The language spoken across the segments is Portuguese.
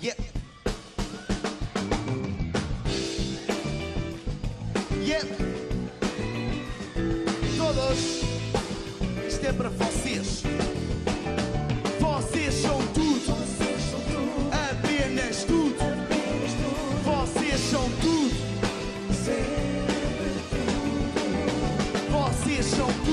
Yeah. Yeah. Todos, isto é para vocês. Vocês são tudo, apenas tudo. Vocês são tudo, vocês são tudo,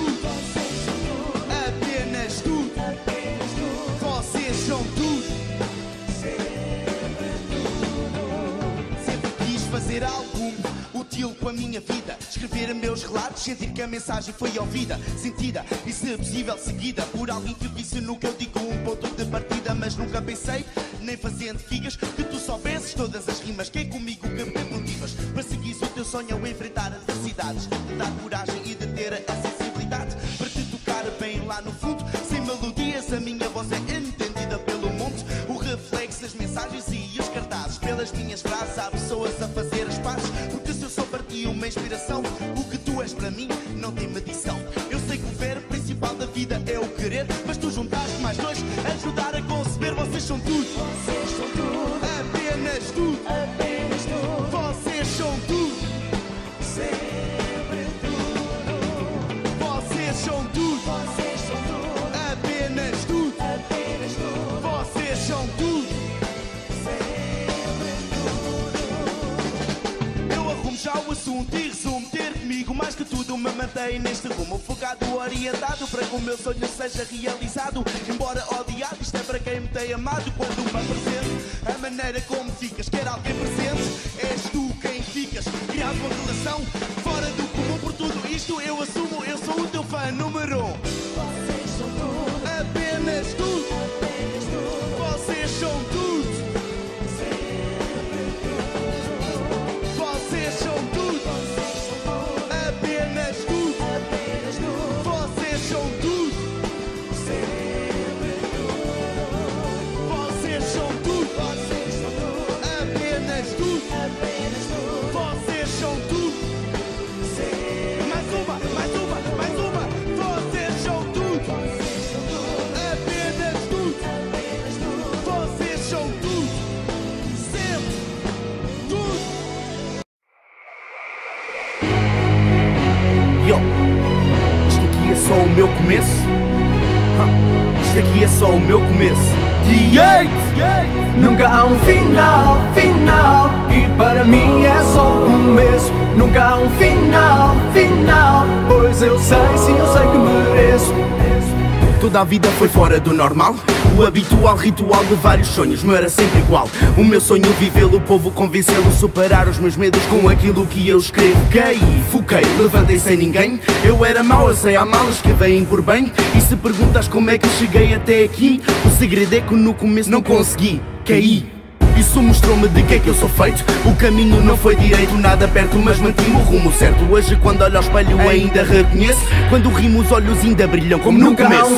fazer algo útil com a minha vida. Escrever meus relatos, sentir que a mensagem foi ouvida, sentida e, se possível, seguida por alguém que visse no que eu digo um ponto de partida. Mas nunca pensei, nem fazendo figas, que tu soubesses todas as rimas. Que é comigo que me motivas para seguir o teu sonho ao enfrentar adversidades, de dar coragem e de ter a sensibilidade para te tocar bem lá no fundo. Sem melodias, a minha voz é entendida pelo mundo. O reflexo das mensagens e os cartazes. Pelas minhas uma inspiração, o que tu és para mim não tem medição. Eu sei que o verbo principal da vida é o querer, mas tu juntaste mais dois, ajudar a conceber. Vocês são tudo, vocês são tudo, apenas tudo, apenas tudo. Vocês são tudo, sempre tudo. Vocês são tudo, vocês são tudo, apenas tudo, apenas tudo. Vocês são tudo. E resumo ter comigo mais que tudo me mantém neste rumo focado, orientado para que o meu sonho seja realizado. Embora odiado, isto é para quem me tem amado. Quando me apresento, a maneira como ficas, quer alguém presente, és tu quem ficas. Criado uma relação só o meu começo. Isto aqui é só o meu começo. Yeah! Nunca há um final, final E para mim é só o começo Nunca há um final, final Pois eu sei, sim, eu sei que mereço Toda a vida foi fora do normal. O habitual ritual de vários sonhos não era sempre igual. O meu sonho vivê-lo, o povo convencê-lo, superar os meus medos com aquilo que eu escrevo. Gay, foquei, levantei sem ninguém. Eu era mau, eu sei há malas que vêm por bem. E se perguntas como é que cheguei até aqui, o segredo é que no começo não consegui. Caí. Isso mostrou-me de que é que eu sou feito. O caminho não foi direito, nada perto Mas mantive o rumo certo. Hoje quando olho ao espelho ainda reconheço. Quando rimo os olhos ainda brilham como no Nunca um começo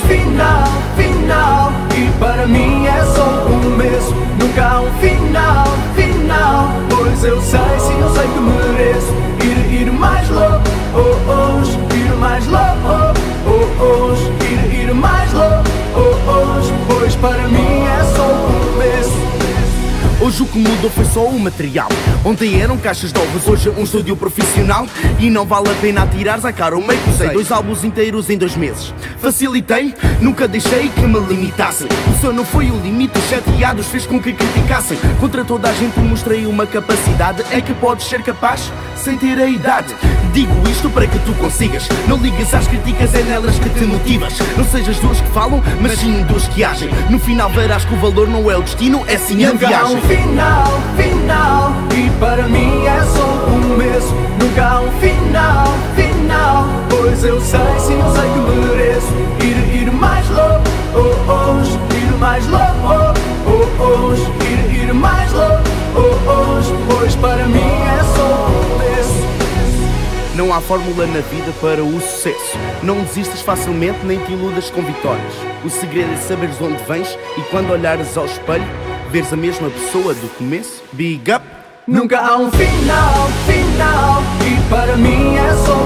Hoje o que mudou foi só o material. Ontem eram caixas de ovos, hoje um estúdio profissional. E não vale a pena atirares à cara o meio que usei Dois álbuns inteiros em dois meses. Facilitei, nunca deixei que me limitassem. O seu não foi o limite, os chateados fez com que criticassem. Contra toda a gente mostrei uma capacidade. É que podes ser capaz sem ter a idade. Digo isto para que tu consigas. Não ligues às críticas, é nelas que te motivas. Não sejas dos que falam, mas sim dos que agem. No final verás que o valor não é o destino, é sim a Nunca há um viagem. final, final. E para mim é só o começo Nunca há um final, final. Pois eu sei, sim, eu sei que mereço. Ir, ir mais low, oh, oh. Ir mais low, oh, oh, oh. Ir, ir mais low, oh, oh. Pois para mim Não há fórmula na vida para o sucesso. Não desistas facilmente nem te iludas com vitórias. O segredo é saberes de onde vens e quando olhares ao espelho, veres a mesma pessoa do começo. Big up! Nunca há um final, final E para mim é só